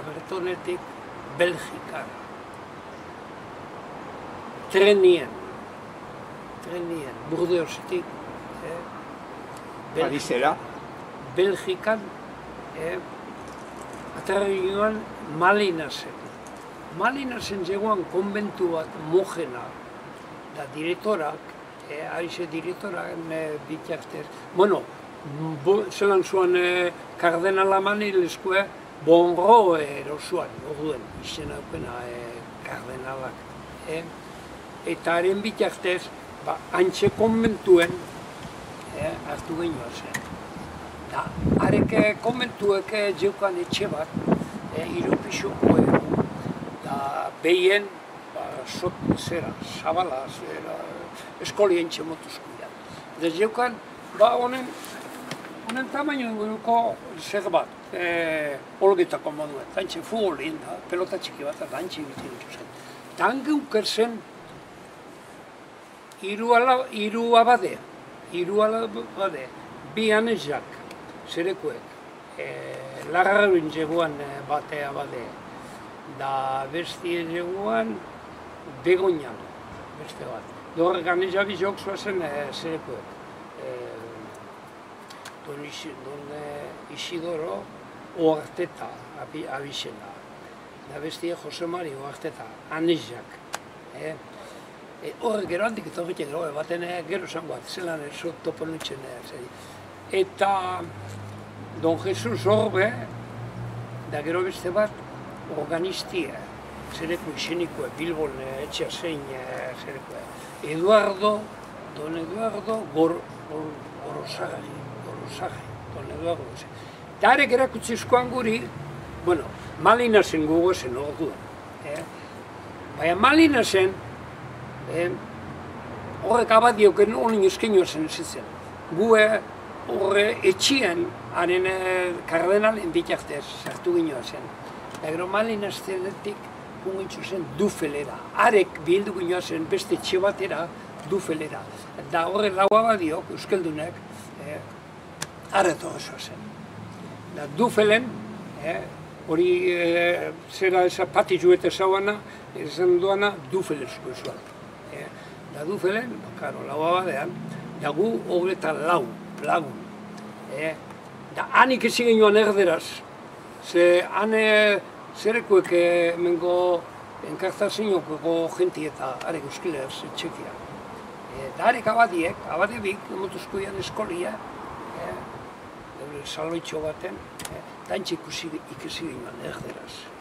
Abertonetik Belgikara. Trenien, trenien, Burdeosetik, eh? Parisera. Belgikan, eh? atarra ginoan Malinasen. Malinasen zegoan konbentu bat mojena, da direktorak, eh, aize direktorak eh, bitartez. Bueno, bo, zelan zuan eh, kardenala mani leskue, bonro erosuan, orduen, izena aukena eh, kardenalak. Eh? Eta haren bitartez, ba, antxe konbentuen eh, hartu genioa zen. Da, harek eh, konbentuek eh, zeukan etxe bat, eh, irupixoko ero. Da, behien, ba, sot, zera, zabala, zera, eskolien txemotuzkuia. Da, zeukan, ba, honen, honen tamaino inguruko zer bat, eh, olgetako moduen. Dantxe futbolin, da, pelota txiki bat, dantxe egiten dut zen. Dan geuker zen, hiru ala, hiru abade, hiru abade, bi anezak, zerekuek, e, lagarruin zegoan e, bate abade, da besti zegoan begoinan, beste bat. Dorrek anezak bizok zuazen e, zerekuek. E, don, isi, don e, Isidoro Oarteta abi, abizena. Da bestia Jose Mari Oarteta, anezak. Eh? E, hor gero handik etorritzen gero, baten eh, gero zango bat, zelan eso topo nutzen. eh, Eta Don Jesus Orbe, da gero beste bat, organistia, zereko izenikoa, Bilbon eh, etxea zein zerekoa. Eduardo, Don Eduardo Gor, Gor, Gorosagari, Gorosagari, Don Eduardo. Eta arek erakutsi eskoan guri, bueno, Malina zen gogo zen orduan. Eh? Baina Malina zen, eh, horrek abadioken honin eskenioa zen zitzen. Gu eh, horre etxien, haren eh, kardenalen bitartez sartu ginoa zen. Eta gero Malina zenetik kungitzu zen dufelera. Arek bildu ginoa zen beste etxe batera dufelera. Eta horre lau abadiok, euskeldunek, eh, areto oso zen. Da dufelen, eh, hori eh, zera eza patitzu eta zauana, esan duana dufelezko zuan. Eh, da dufelen, bakaro, lau abadean, da gu horretan lau, lagun. Eh, da hanik ezin genioan erderaz, ze han eh, zerekuek eh, mengo enkartazinoko jenti eta arek euskilez txekia. Eh, da arek abadiek, abadebik, emotuzkoian eskolia, eh, salbitxo baten, eh, dantxe ikusi, ikusi ginen erderaz.